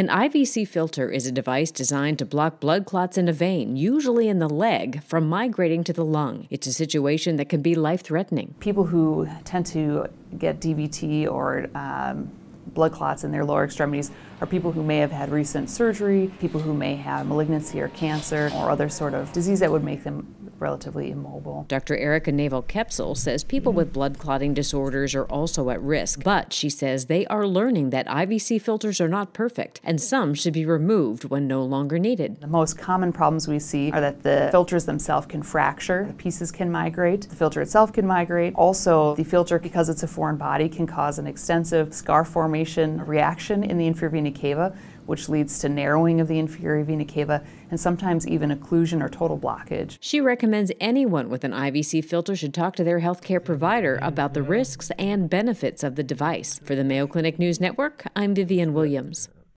An IVC filter is a device designed to block blood clots in a vein, usually in the leg, from migrating to the lung. It's a situation that can be life threatening. People who tend to get DVT or um, blood clots in their lower extremities are people who may have had recent surgery, people who may have malignancy or cancer or other sort of disease that would make them relatively immobile. Dr. Erica Knavel Koepsel says people with blood clotting disorders are also at risk, but she says they are learning that IVC filters are not perfect and some should be removed when no longer needed. The most common problems we see are that the filters themselves can fracture, the pieces can migrate, the filter itself can migrate. Also, the filter, because it's a foreign body, can cause an extensive scar formation reaction in the inferior vena cava, which leads to narrowing of the inferior vena cava and sometimes even occlusion or total blockage. She recommends anyone with an IVC filter should talk to their healthcare provider about the risks and benefits of the device. For the Mayo Clinic News Network, I'm Vivian Williams.